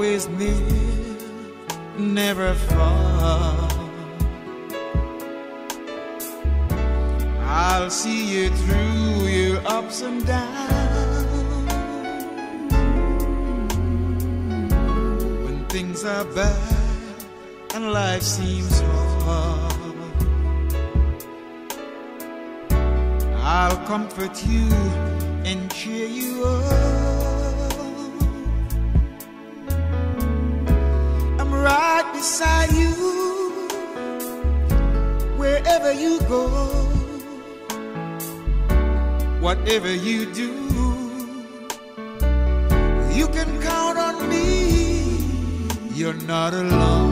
always near, never far. I'll see you through your ups and downs. When things are bad and life seems hard, I'll comfort you and cheer you up. Beside you wherever you go, whatever you do. You can count on me, you're not alone.